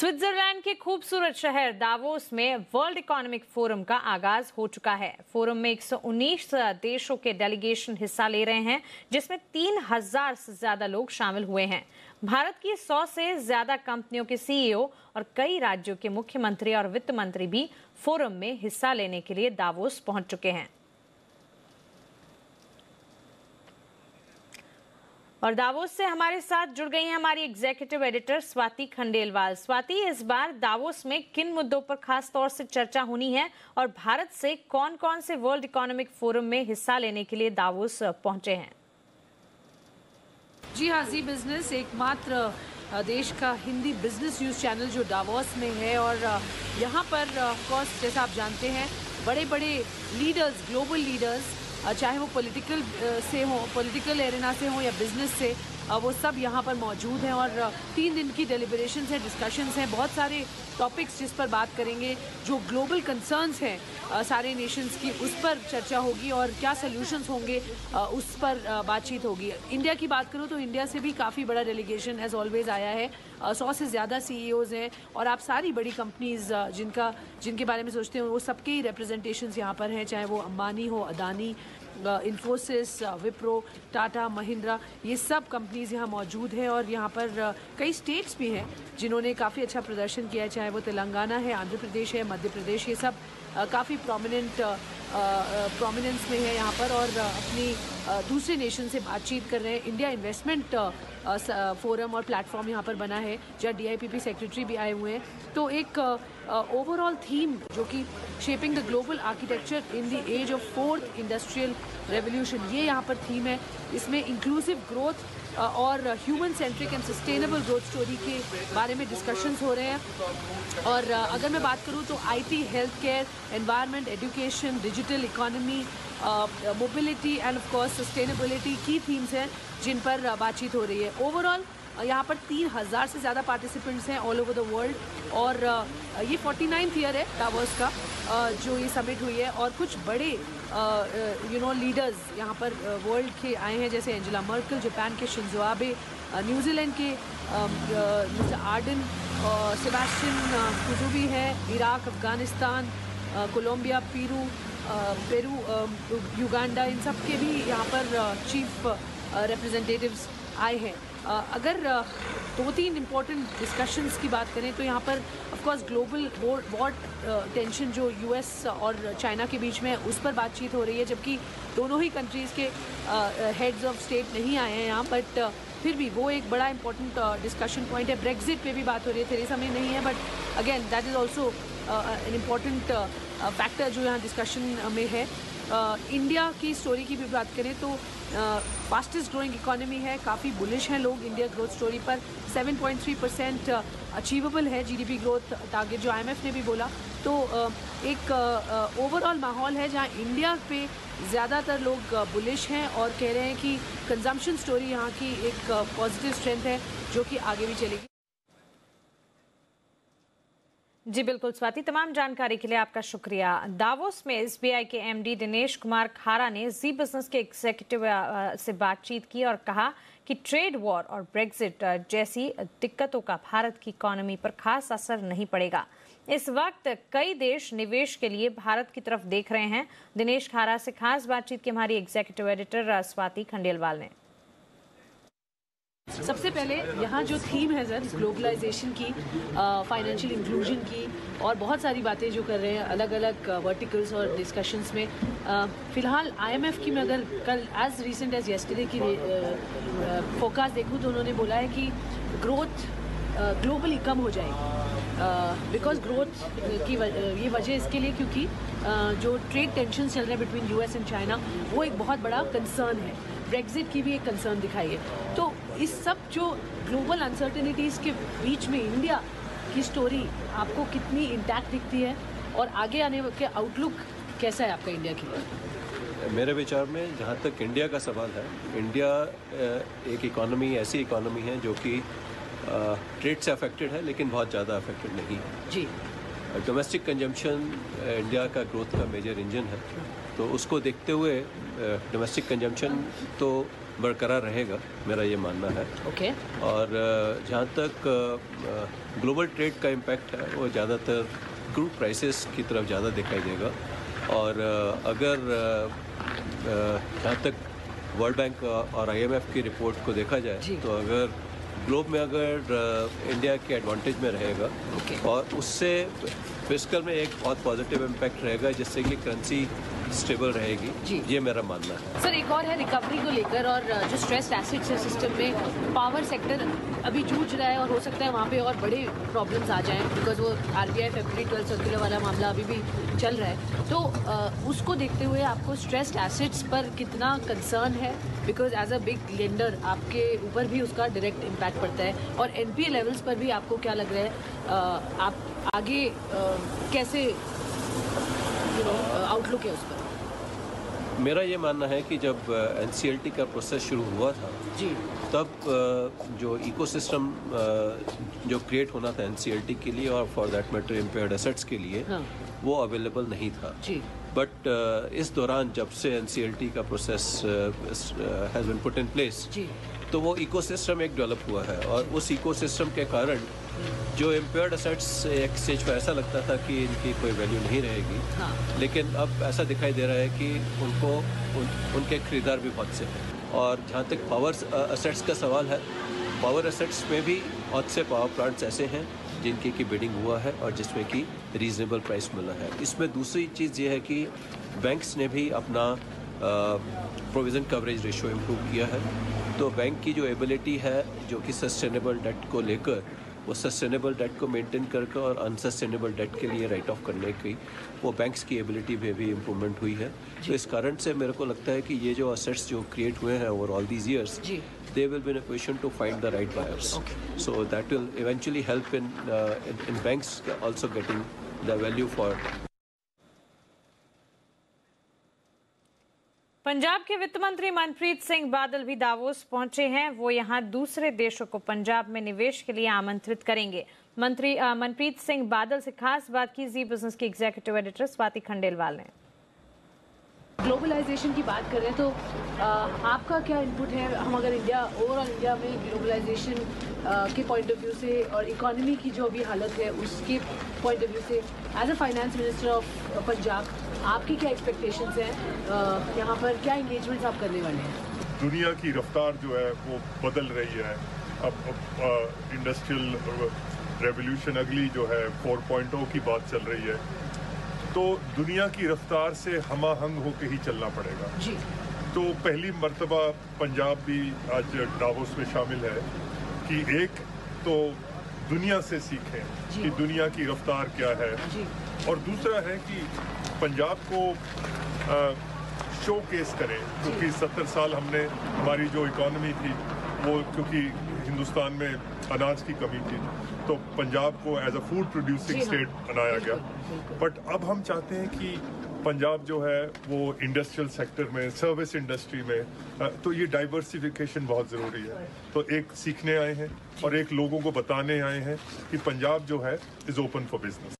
Switzerland के खूबसूरत शहर दावोस में वर्ल्ड इकोनॉमिक फोरम का आगाज़ हो चुका है। फोरम में 119 देशों के डेलीगेशन हिस्सा ले रहे हैं, जिसमें 3000 से ज़्यादा लोग शामिल हुए हैं। भारत की 100 से ज़्यादा कंपनियों के सीईओ और कई राज्यों के मुख्यमंत्री और वित्त मंत्री भी फोरम में हिस्सा लेने के लिए दावोस पहुँच चुके हैं। और दावोस से हमारे साथ जुड़ गई हैं हमारी एग्जीक्यूटिव एडिटर स्वाति खंडेलवाल। स्वाति, इस बार दावोस में किन मुद्दों पर खास तौर से चर्चा होनी है और भारत से कौन कौन से वर्ल्ड इकोनॉमिक फोरम में हिस्सा लेने के लिए दावोस पहुँचे हैं? जी हाँ जी बिज़नेस एकमात्र देश का हिंदी बिज़नेस न्यूज़ चैनल जो डावोस में है और यहाँ पर जैसा आप जानते हैं बड़े बड़े लीडर्स ग्लोबल लीडर्स चाहे वो पॉलिटिकल से हो पॉलिटिकल एरिना से हो या बिज़नेस से वो सब यहाँ पर मौजूद हैं और तीन दिन की डेलिब्रेशन हैं डिस्कशंस हैं, बहुत सारे टॉपिक्स जिस पर बात करेंगे, जो ग्लोबल कंसर्न्स हैं सारे नेशंस की, उस पर चर्चा होगी और क्या सोल्यूशंस होंगे उस पर बातचीत होगी। इंडिया की बात करूँ तो इंडिया से भी काफ़ी बड़ा डेलीगेशन एज ऑलवेज आया है। सौ से ज़्यादा सी हैं और आप सारी बड़ी कंपनीज़ जिनका, जिनके बारे में सोचते हैं, वो सबके ही रिप्रेजेंटेशन यहाँ पर हैं, चाहे वो अम्बानी हो, अदानी इन्फोसिस विप्रो टाटा महिंद्रा ये सब कंपनीज़ यहाँ मौजूद हैं और यहाँ पर कई स्टेट्स भी हैं जिन्होंने काफ़ी अच्छा प्रदर्शन किया है, चाहे वो तेलंगाना है, आंध्र प्रदेश है, मध्य प्रदेश, ये सब काफ़ी प्रोमिनेंट प्रोमिनेंस में है यहाँ पर और अपनी दूसरे नेशन से बातचीत कर रहे हैं। इंडिया इन्वेस्टमेंट फोरम और प्लेटफॉर्म यहाँ पर बना है, जहाँ डीआईपीपी सेक्रेटरी भी आए हुए हैं। तो एक ओवरऑल थीम जो कि shaping the global architecture in the age of fourth industrial revolution ये यहाँ पर थीम है इसमें इंक्लूसिव ग्रोथ और human centric and sustainable growth story के बारे में डिस्कशंस हो रहे हैं और अगर मैं बात करूँ तो IT, health care environment education digital economy mobility and of course sustainability की थीम्स हैं जिन पर बातचीत हो रही है ओवरऑल यहाँ पर तीन हज़ार से ज़्यादा पार्टिसिपेंट्स हैं ऑल ओवर द वर्ल्ड और ये फोर्टी नाइन्थ ईयर है टावर्स का जो ये समिट हुई है और कुछ बड़े यू नो लीडर्स यहाँ पर वर्ल्ड के आए हैं, जैसे एंजेला मर्कल जापान के शिंजोआबे न्यूजीलैंड के मिस्टर आर्डन सेबास्टियन कुजुबी है Iraq Afghanistan Colombia Peru Peru Uganda इन सब के भी यहाँ पर चीफ रिप्रेजेंटेटिव्स आए हैं। अगर दो तीन इम्पोर्टेंट डिस्कशंस की बात करें तो यहाँ पर of course global war tension जो यूएस और चाइना के बीच में, उस पर बातचीत हो रही है, जबकि दोनों ही कंट्रीज़ के हेड्स ऑफ़ स्टेट नहीं आए हैं यहाँ बट फिर भी वो एक बड़ा इंपॉर्टेंट डिस्कशन पॉइंट है। ब्रेग्जिट पे भी बात हो रही है थेरेसा में नहीं है but again that is also an important factor जो यहाँ डिस्कशन में है। इंडिया की स्टोरी की भी बात करें तो फास्टेस्ट ग्रोइंग इकोनॉमी है, काफ़ी बुलिश हैं लोग इंडिया ग्रोथ स्टोरी पर। 7.3 परसेंट अचीवेबल है जीडीपी ग्रोथ टारगेट जो आईएमएफ ने भी बोला। तो एक ओवरऑल माहौल है जहाँ इंडिया पे ज़्यादातर लोग बुलिश हैं और कह रहे हैं कि कंजम्पशन स्टोरी यहाँ की एक पॉजिटिव स्ट्रेंथ है, जो कि आगे भी चलेगी। जी बिल्कुल, स्वाति। तमाम जानकारी के लिए आपका शुक्रिया। दावोस में एसबीआई के एमडी दिनेश कुमार खारा ने जी बिज़नेस के एग्जीक्यूटिव से बातचीत की और कहा कि ट्रेड वॉर और ब्रेग्जिट जैसी दिक्कतों का भारत की इकोनॉमी पर खास असर नहीं पड़ेगा। इस वक्त कई देश निवेश के लिए भारत की तरफ़ देख रहे हैं। दिनेश खारा से खास बातचीत की हमारी एग्जीक्यूटिव एडिटर स्वाति खंडेलवाल ने। सबसे पहले यहाँ जो थीम है सर ग्लोबलाइजेशन की फाइनेंशियल इंक्लूजन की, और बहुत सारी बातें जो कर रहे हैं अलग अलग वर्टिकल्स और डिस्कशंस में फ़िलहाल आईएमएफ की मैं अगर कल एज रिसेंट एज येस्टरडे की फोकास देखूँ तो उन्होंने बोला है कि ग्रोथ ग्लोबली कम हो जाएगी। बिकॉज़ ग्रोथ की ये वजह इसके लिए क्योंकि जो ट्रेड टेंशन चल रहे हैं बिटवीन यूएस एंड चाइना वो एक बहुत बड़ा कंसर्न है। ब्रेग्जिट की भी एक कंसर्न दिखाई है। तो इस सब जो ग्लोबल अनसर्टेनिटीज़ के बीच में इंडिया की स्टोरी आपको कितनी इंटैक्ट दिखती है? और आगे आने के आउटलुक कैसा है आपका इंडिया के लिए? मेरे विचार में जहाँ तक इंडिया का सवाल है इंडिया एक इकोनॉमी ऐसी इकोनॉमी है जो कि ट्रेड से अफेक्टेड है लेकिन बहुत ज़्यादा अफेक्टेड नहीं है। जी। डोमेस्टिक कंजम्पशन इंडिया का ग्रोथ का मेजर इंजन है। तो उसको देखते हुए डोमेस्टिक कंजम्पशन तो बरकरार रहेगा मेरा ये मानना है। Okay okay. और जहाँ तक ग्लोबल ट्रेड का इम्पैक्ट है वो ज़्यादातर क्रूड प्राइसेस की तरफ़ ज़्यादा दिखाई देगा। और अगर जहाँ तक वर्ल्ड बैंक और आईएमएफ की रिपोर्ट को देखा जाए तो अगर ग्लोब में अगर इंडिया के एडवांटेज में रहेगा okay. और उससे फ़िज़िकल में एक बहुत पॉजिटिव इम्पैक्ट रहेगा जिससे कि करेंसी स्टेबल रहेगी। जी। ये मेरा मानना है। सर एक और है रिकवरी को लेकर और जो स्ट्रेस एसिड्स है सिस्टम में पावर सेक्टर अभी जूझ रहा है और हो सकता है वहाँ पे और बड़े प्रॉब्लम्स आ जाएँ बिकॉज़ वो R B I February twelfth circular वाला मामला अभी भी चल रहा है। तो उसको देखते हुए आपको स्ट्रेस्ड एसिड्स पर कितना कंसर्न है? Because as a big lender आपके ऊपर भी उसका डायरेक्ट इम्पैक्ट पड़ता है। और एन पी लेवल्स पर भी आपको क्या लग रहा है? आप आगे कैसे यू नो आउटलुक है उस पर? मेरा ये मानना है कि जब एनसीएलटी का प्रोसेस शुरू हुआ था जी। तब जो इकोसिस्टम जो क्रिएट होना था एनसीएलटी के लिए और for that matter impaired assets के लिए हाँ। वो अवेलेबल नहीं था। जी। बट इस दौरान जब से एनसीएलटी का process has been put in place जी। तो वो इकोसिस्टम एक डेवलप हुआ है और उस इकोसिस्टम के कारण जो इम्पेयर्ड एसेट्स एक स्टेज पर ऐसा लगता था कि इनकी कोई वैल्यू नहीं रहेगी हाँ। लेकिन अब ऐसा दिखाई दे रहा है कि उनको उन, उनके खरीदार भी बहुत से हैं। और जहाँ तक पावर असेट्स का सवाल है पावर असेट्स में भी बहुत से पावर प्लांट्स ऐसे हैं जिनकी की बिडिंग हुआ है और जिसमें कि रीजनेबल प्राइस मिला है। इसमें दूसरी चीज़ ये है कि बैंक्स ने भी अपना प्रोविज़न कवरेज रेशियो इम्प्रूव किया है। तो बैंक की जो एबिलिटी है जो कि सस्टेनेबल डेट को लेकर वो सस्टेनेबल डेट को मेंटेन करके और अनसस्टेनेबल डेट के लिए राइट ऑफ़ करने की वो बैंक्स की एबिलिटी में भी इम्प्रूवमेंट हुई है। तो इस कारण से मेरे को लगता है कि ये जो असेट्स जो क्रिएट हुए हैं over all these years they will be in a position to find the right buyers. So that will eventually help in, uh, in in banks also getting the value for Punjab के वित्त मंत्री मनप्रीत सिंह बादल भी Davos पहुँचे हैं। वो यहाँ दूसरे देशों को पंजाब में निवेश के लिए आमंत्रित करेंगे। मंत्री मनप्रीत सिंह बादल से खास बात की। जी बिज़नेस की एग्जीक्यूटिव एडिटर स्वाति खंडेलवाल ने। ग्लोबलाइजेशन की बात करें तो आ, आपका क्या इनपुट है? हम अगर इंडिया ओवरऑल इंडिया में ग्लोबलाइजेशन के पॉइंट ऑफ़ व्यू से और इकोनॉमी की जो अभी हालत है उसके पॉइंट ऑफ़ व्यू से as a finance minister of Punjab आपकी क्या एक्सपेक्टेशंस हैं? यहाँ पर क्या इंगेजमेंट्स आप करने वाले हैं? दुनिया की रफ्तार जो है वो बदल रही है। अब, अब इंडस्ट्रियल रेवोल्यूशन अगली जो है 4.0 की बात चल रही है। तो दुनिया की रफ्तार से हमाहंग होकर ही चलना पड़ेगा। जी। तो पहली मर्तबा पंजाब भी आज डावोस में शामिल है कि एक तो दुनिया से सीखें कि दुनिया की रफ्तार क्या है। जी। और दूसरा है कि पंजाब को शो केस करें क्योंकि सत्तर साल हमने हमारी जो इकोनॉमी थी वो क्योंकि हिंदुस्तान में अनाज की कमी थी तो पंजाब को as a food producing state बनाया गया। बट अब हम चाहते हैं कि पंजाब जो है वो इंडस्ट्रियल सेक्टर में सर्विस इंडस्ट्री में तो ये डाइवर्सिफिकेशन बहुत ज़रूरी है। तो एक सीखने आए हैं और एक लोगों को बताने आए हैं कि पंजाब जो है इज़ ओपन फॉर बिज़नेस